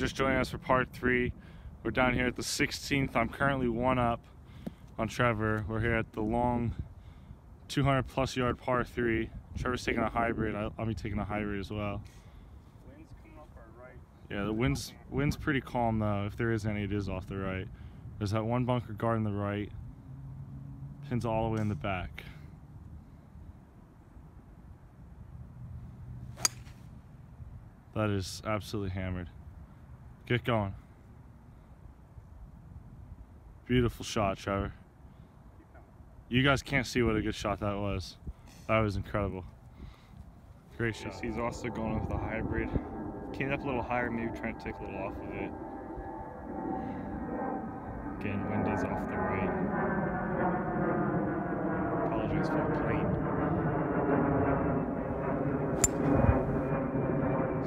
just joining us for part three, we're down here at the 16th. I'm currently one up on Trevor. We're here at the long 200 plus yard par three. Trevor's taking a hybrid. I'll, I'll be taking a hybrid as well. Wind's coming off our right. Yeah, the wind's wind's pretty calm though. If there is any, it is off the right. There's that one bunker guard guarding the right. Pins all the way in the back. That is absolutely hammered. Get going. Beautiful shot, Trevor. You guys can't see what a good shot that was. That was incredible. Great shot. He's also going with the hybrid. Came up a little higher, maybe trying to take a little off of it. Again, wind is off the right. Apologize for the plane.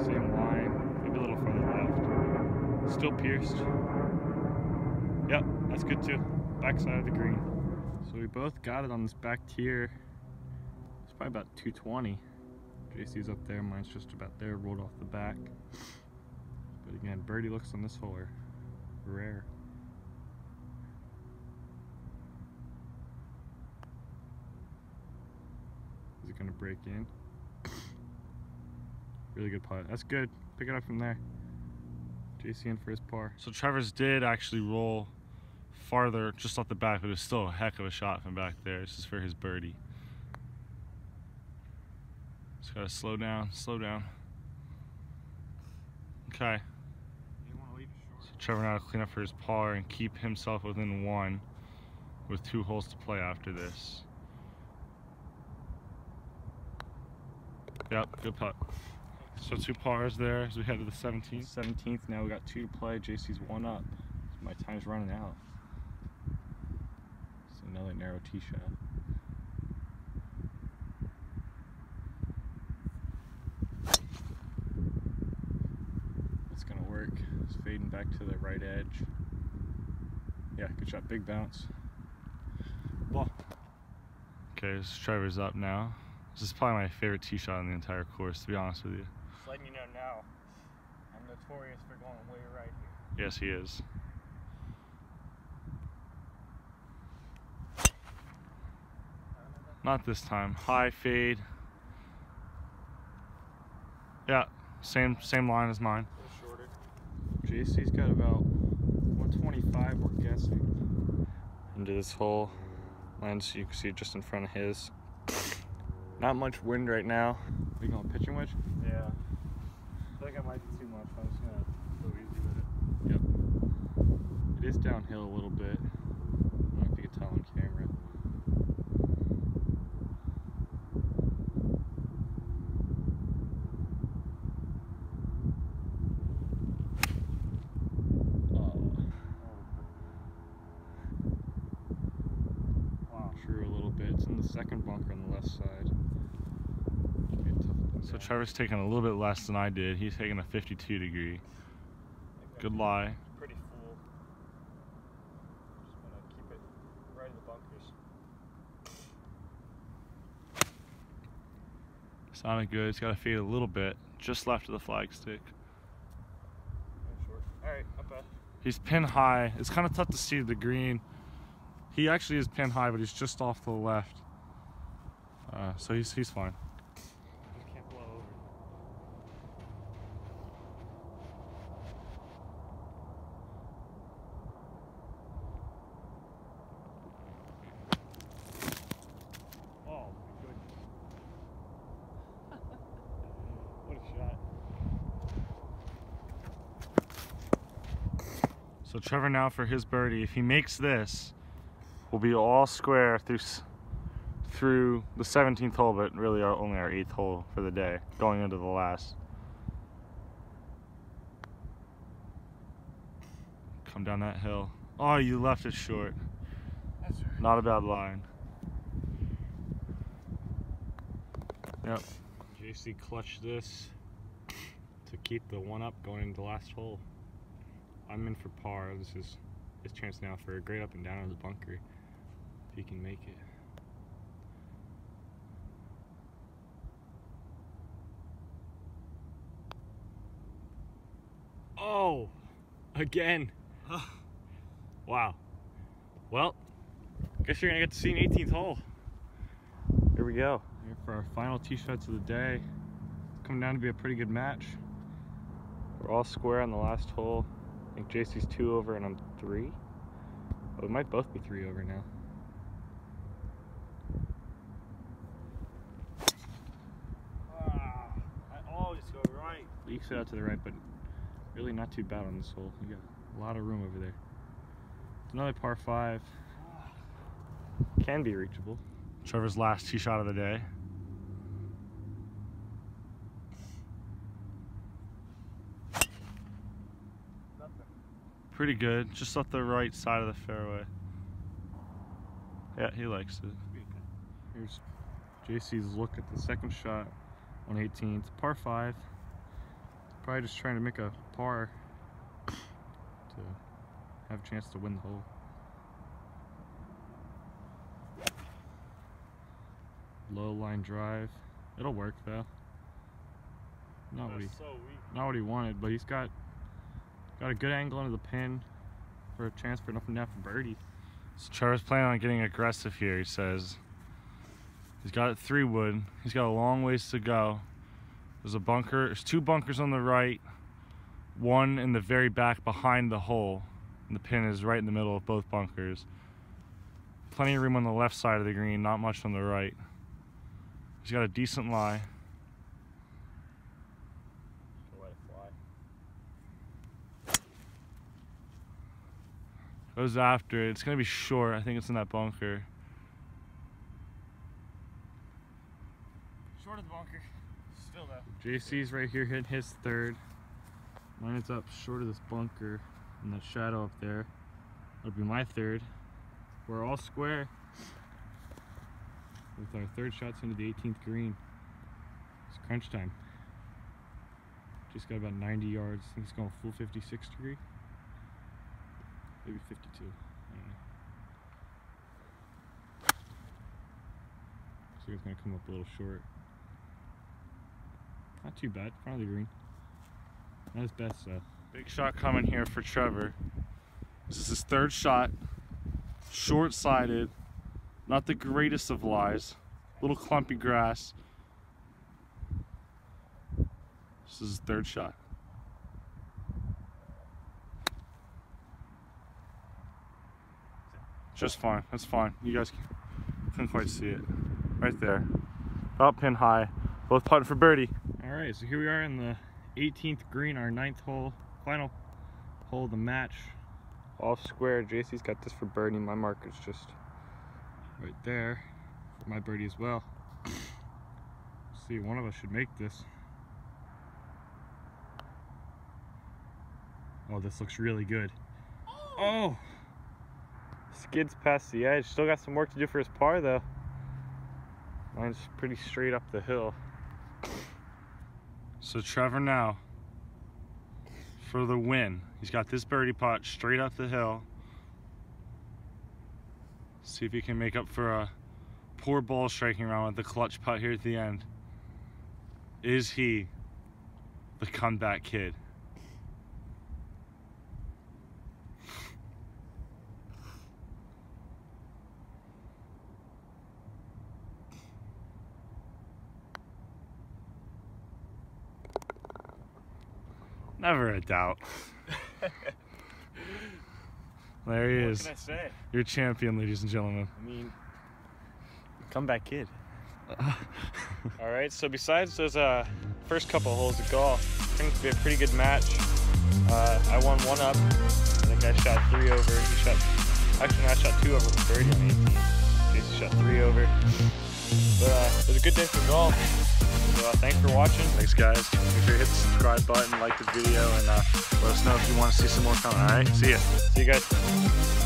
Same line, maybe a little further left. Still pierced. Yep, that's good too. Backside of the green. So we both got it on this back tier. It's probably about 220. JC's up there, mine's just about there, rolled off the back. But again, birdie looks on this hole are rare. Is it gonna break in? Really good putt. That's good. Pick it up from there. For his par. So Trevor's did actually roll farther just off the back, but it was still a heck of a shot from back there. This is for his birdie. Just gotta slow down, slow down. Okay. So Trevor now to clean up for his par and keep himself within one with two holes to play after this. Yep, good putt. So two pars there as we head to the 17th. 17th, now we got two to play. JC's one up. My time's running out. It's another narrow tee shot. It's gonna work. It's fading back to the right edge. Yeah, good shot. Big bounce. Ball. Okay, so Trevor's up now. This is probably my favorite tee shot on the entire course, to be honest with you. Just letting you know now, I'm notorious for going way right here. Yes, he is. Not this time. High fade. Yeah, same same line as mine. A little shorter. JC's got about 125, we're guessing. Into this hole. Lands, you can see just in front of his. Not much wind right now. We going pitching wedge? Yeah. I think I might be too much. I'm just gonna go easy with it. It is downhill a little bit. I don't know if you can tell on camera. Oh, true a little bit. It's in the second bunker on the left side. Be a tough one So down. Trevor's taking a little bit less than I did. He's taking a 52 degree. Good lie. pretty full. Just want to keep it right in the bunkers. Sounded good. It's got to fade a little bit. Just left of the flag stick. All right, not bad. He's pin high. It's kind of tough to see the green. He actually is pin high, but he's just off to the left. Uh, so he's he's fine. Just can't blow over. Oh my goodness. what a shot. So Trevor now for his birdie. If he makes this, we'll be all square through through the 17th hole, but really our only our eighth hole for the day, going into the last. Come down that hill. Oh, you left it short. That's right. Not a bad line. Yep. JC clutched this to keep the one up going into the last hole. I'm in for par. This is his chance now for a great up and down in the bunker. If he can make it. Oh, again. wow. Well, guess you're gonna get to see an 18th hole. Here we go. Here for our final tee shots of the day. It's Coming down to be a pretty good match. We're all square on the last hole. I think JC's two over and I'm three. Oh, we might both be three over now. Ah, I always go right. Leaks it out to the right, but really not too bad on this hole. You got a lot of room over there. It's another par five. Can be reachable. Trevor's last tee shot of the day. Pretty good, just off the right side of the fairway. Yeah, he likes it. Here's JC's look at the second shot on 18th. Par 5. Probably just trying to make a par to have a chance to win the hole. Low line drive. It'll work though. Not what he not what he wanted, but he's got got a good angle into the pin for a chance for nothing down for birdie. So Trevor's planning on getting aggressive here, he says. He's got it three wood. He's got a long ways to go. There's a bunker, there's two bunkers on the right, one in the very back behind the hole. And the pin is right in the middle of both bunkers. Plenty of room on the left side of the green, not much on the right. He's got a decent lie. Goes after it. It's gonna be short. I think it's in that bunker. Short of the bunker. Still though. JC's right here hitting his third. Mine is up short of this bunker in that shadow up there. That'll be my third. We're all square with our third shots into the 18th green. It's crunch time. Just got about 90 yards. I think it's going full 56 degree. Maybe 52. Hmm. So it's gonna come up a little short. Not too bad, probably green. His best though. Big shot coming here for Trevor. This is his third shot. Short-sided. Not the greatest of lies. Little clumpy grass. This is his third shot. Just fine. That's fine. You guys couldn't quite see it. Right there. Up pin high. Both putting for birdie. All right, so here we are in the 18th green, our ninth hole, final hole of the match. Off square, JC's got this for birdie. My marker's just right there for my birdie as well. see, one of us should make this. Oh, this looks really good. Oh! Skids past the edge. Still got some work to do for his par though. Mine's pretty straight up the hill. So Trevor now for the win. He's got this birdie putt straight up the hill. See if he can make up for a poor ball striking round with the clutch putt here at the end. Is he the comeback kid? Never a doubt. there he what is. can I say? Your champion, ladies and gentlemen. I mean, comeback kid. All right, so besides those uh, first couple holes of golf, I think it'll be a pretty good match. Uh, I won one up. I think I shot three over. He shot, actually, I shot two over for birdie on 18. Jason shot three over. But uh, it was a good day for golf. So uh, thanks for watching. Thanks, guys. Make sure you hit the subscribe button, like the video, and uh, let us know if you want to see some more coming. All right, see ya. See you guys.